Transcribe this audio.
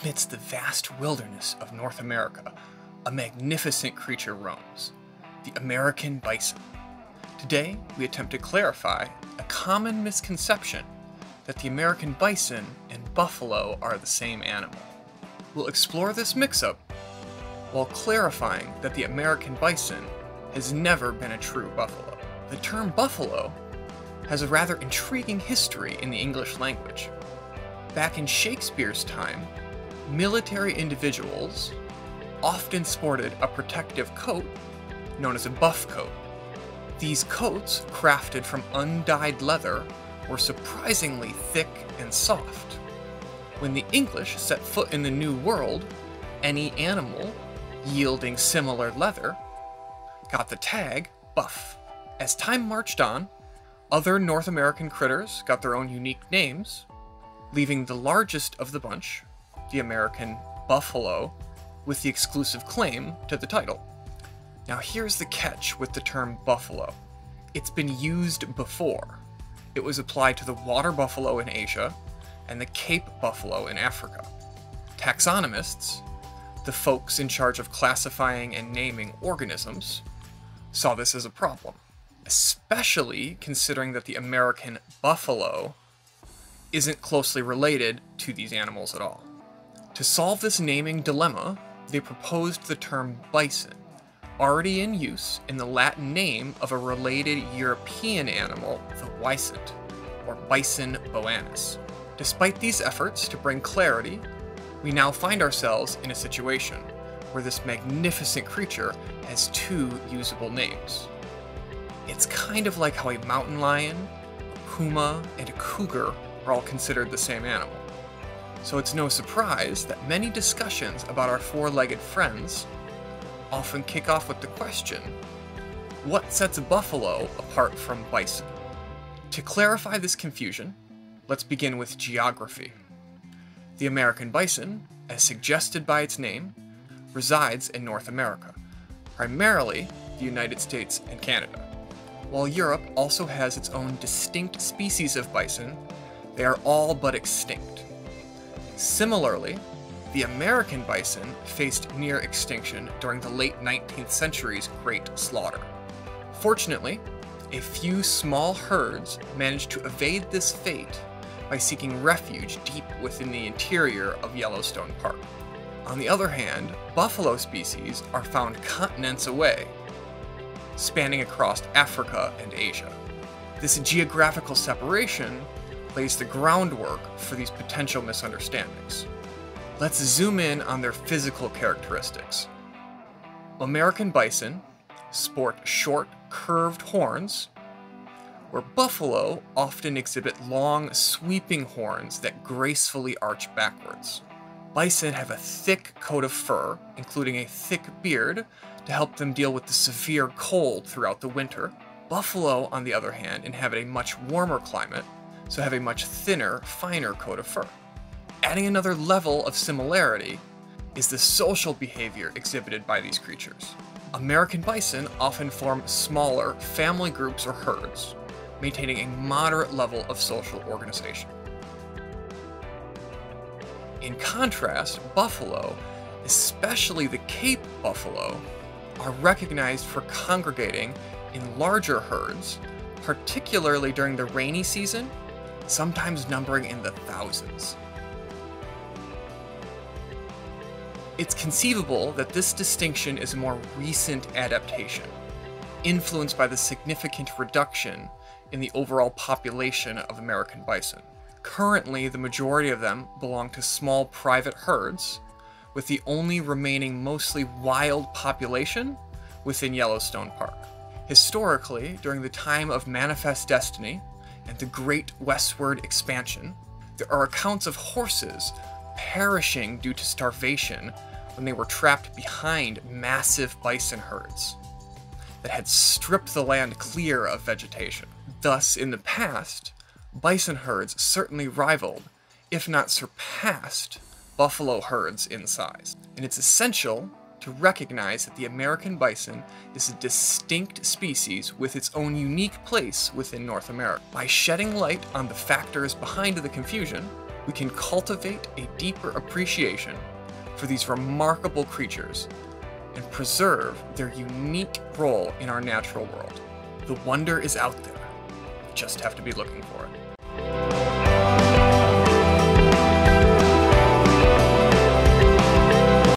amidst the vast wilderness of North America, a magnificent creature roams the American bison. Today, we attempt to clarify a common misconception that the American bison and buffalo are the same animal. We'll explore this mix up while clarifying that the American bison has never been a true buffalo. The term buffalo has a rather intriguing history in the English language. Back in Shakespeare's time, military individuals often sported a protective coat known as a buff coat. These coats, crafted from undyed leather, were surprisingly thick and soft. When the English set foot in the New World, any animal yielding similar leather got the tag buff. As time marched on, other North American critters got their own unique names, leaving the largest of the bunch, the American buffalo, with the exclusive claim to the title. Now, here's the catch with the term buffalo it's been used before. It was applied to the water buffalo in Asia and the Cape buffalo in Africa. Taxonomists, the folks in charge of classifying and naming organisms, saw this as a problem, especially considering that the American buffalo isn't closely related to these animals at all. To solve this naming dilemma, they proposed the term bison, already in use in the Latin name of a related European animal, the wisent, or Bison bonasus. Despite these efforts to bring clarity, we now find ourselves in a situation where this magnificent creature has two usable names. It's kind of like how a mountain lion, a puma, and a cougar are all considered the same animal. So it's no surprise that many discussions about our four legged friends often kick off with the question what sets a buffalo apart from bison? To clarify this confusion, let's begin with geography. The American bison, as suggested by its name, resides in North America, primarily the United States and Canada. While Europe also has its own distinct species of bison, they are all but extinct. Similarly, the American bison faced near extinction during the late 19th century's Great Slaughter. Fortunately, a few small herds managed to evade this fate by seeking refuge deep within the interior of Yellowstone Park. On the other hand, buffalo species are found continents away, spanning across Africa and Asia. This geographical separation lays the groundwork for these potential misunderstandings. Let's zoom in on their physical characteristics. American bison sport short, curved horns, where buffalo often exhibit long, sweeping horns that gracefully arch backwards. Bison have a thick coat of fur, including a thick beard, to help them deal with the severe cold throughout the winter. Buffalo, on the other hand, inhabit a much warmer climate, so have a much thinner, finer coat of fur. Adding another level of similarity is the social behavior exhibited by these creatures. American bison often form smaller family groups or herds, maintaining a moderate level of social organization. In contrast, buffalo, especially the Cape buffalo, are recognized for congregating in larger herds, particularly during the rainy season, sometimes numbering in the thousands. It's conceivable that this distinction is a more recent adaptation, influenced by the significant reduction in the overall population of American bison. Currently, the majority of them belong to small private herds, with the only remaining mostly wild population within Yellowstone Park. Historically, during the time of Manifest Destiny and the Great Westward Expansion, there are accounts of horses perishing due to starvation when they were trapped behind massive bison herds that had stripped the land clear of vegetation. Thus, in the past, bison herds certainly rivaled, if not surpassed, buffalo herds in size. And it's essential to recognize that the American bison is a distinct species with its own unique place within North America. By shedding light on the factors behind the confusion, we can cultivate a deeper appreciation for these remarkable creatures and preserve their unique role in our natural world. The wonder is out there. We just have to be looking for it.